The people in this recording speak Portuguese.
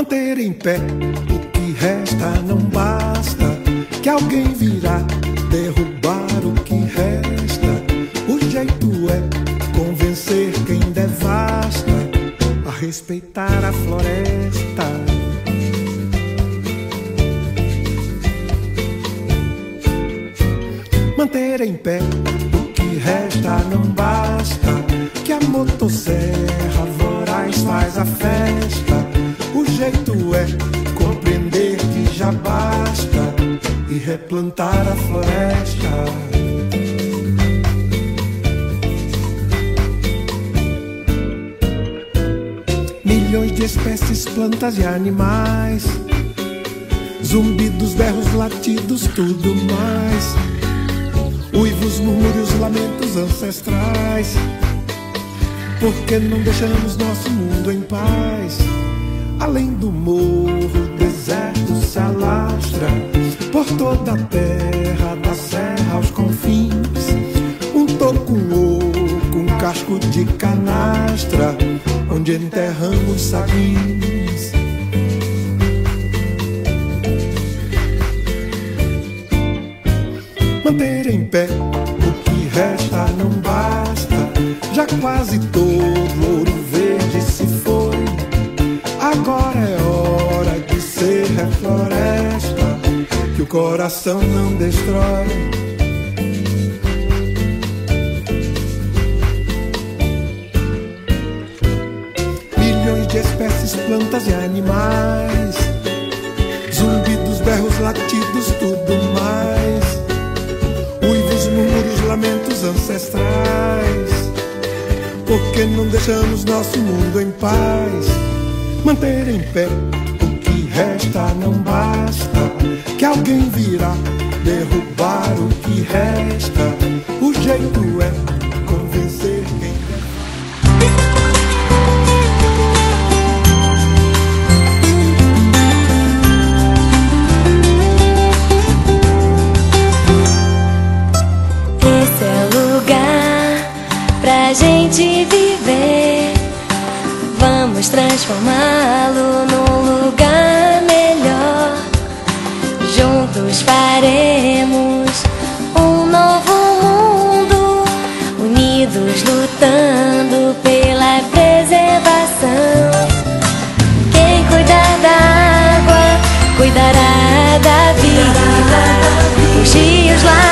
manter em pé o que resta não basta. Que alguém virá derrubar o que resta. O jeito é convencer quem devasta a respeitar a floresta. Manter em pé o que resta não basta. Que a motosserra voraz faz a festa. O jeito é compreender que já basta e replantar a floresta. Milhões de espécies, plantas e animais. Zumbidos, berros, latidos, tudo mais. Uivos, murmúrios, lamentos ancestrais. Por que não deixamos nosso mundo em paz? Além do morro, deserto se alastra por toda a terra, da serra aos confins. Um toco oco, um casco de canastra, onde enterramos sabins. Manter em pé o que resta não basta, já quase todo ouro foi. Agora é hora de ser refloresta, que o coração não destrói. Milhões de espécies, plantas e animais, zumbidos, berros, latidos, tudo mais. Uivos, murmúrios, lamentos ancestrais. Por que não deixamos nosso mundo em paz? Manter em pé o que resta não basta. Que alguém virá derrubar o que resta. O jeito é convencer quem. Esse é o lugar pra gente viver. Transformá-lo num lugar melhor. Juntos faremos um novo mundo, unidos lutando pela preservação. Quem cuidar da água, cuidará da vida. Os rios, lagos